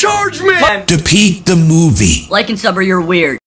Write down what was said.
Charge me! Defeat the movie. Like and sub or you're weird.